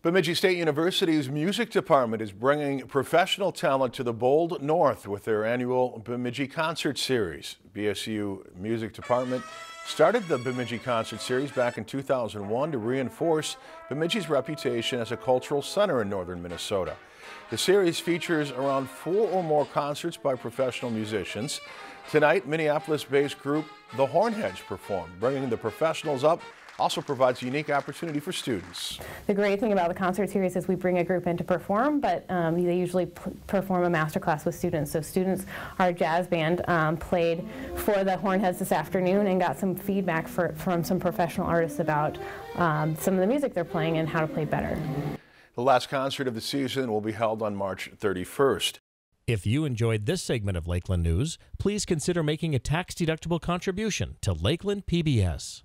Bemidji State University's music department is bringing professional talent to the bold north with their annual Bemidji Concert Series. BSU Music Department started the Bemidji Concert Series back in 2001 to reinforce Bemidji's reputation as a cultural center in northern Minnesota. The series features around four or more concerts by professional musicians. Tonight, Minneapolis-based group The Hornheads performed, bringing the professionals up also provides a unique opportunity for students. The great thing about the concert series is we bring a group in to perform, but um, they usually perform a master class with students. So students, our jazz band um, played for the Hornheads this afternoon and got some feedback for, from some professional artists about um, some of the music they're playing and how to play better. The last concert of the season will be held on March 31st. If you enjoyed this segment of Lakeland News, please consider making a tax-deductible contribution to Lakeland PBS.